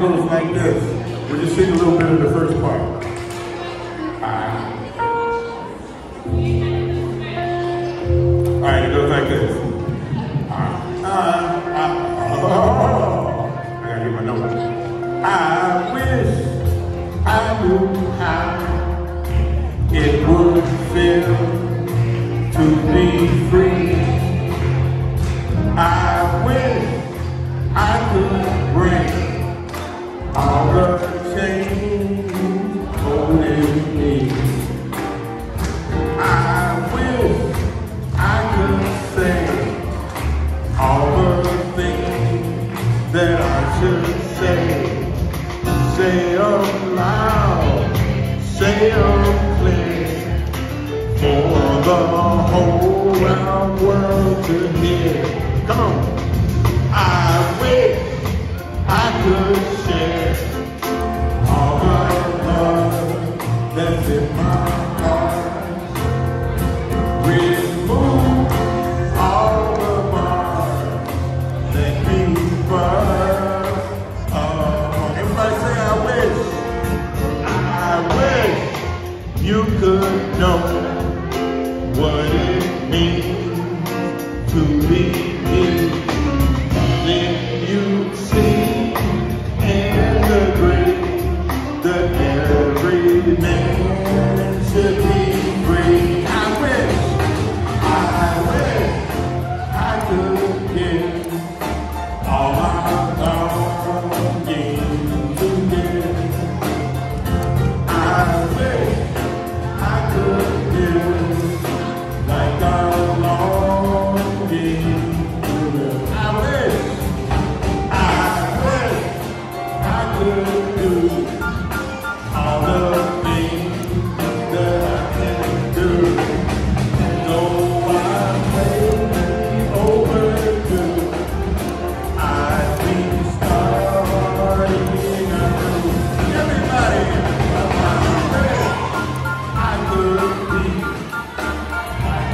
goes like this. We just sing a little bit of the first part. Alright. It goes like this. I, gotta get my notes. I wish I knew how it would feel to be free. I I wish I could say all the things that I should say. Say them loud, say them clear, for the whole world to hear. Come on. I wish I could share. what it means to be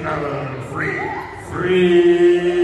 another free, free.